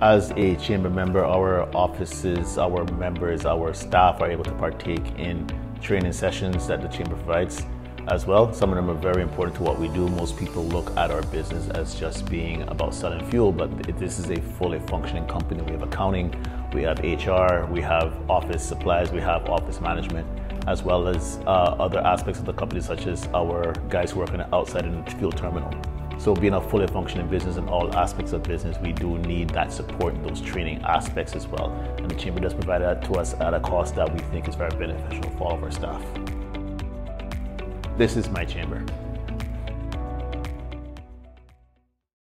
As a chamber member, our offices, our members, our staff are able to partake in training sessions that the chamber provides as well. Some of them are very important to what we do. Most people look at our business as just being about selling fuel, but this is a fully functioning company. We have accounting, we have HR, we have office supplies, we have office management, as well as uh, other aspects of the company, such as our guys working outside in the fuel terminal. So being a fully functioning business in all aspects of business, we do need that support those training aspects as well. And the Chamber does provide that to us at a cost that we think is very beneficial for all of our staff. This is my chamber.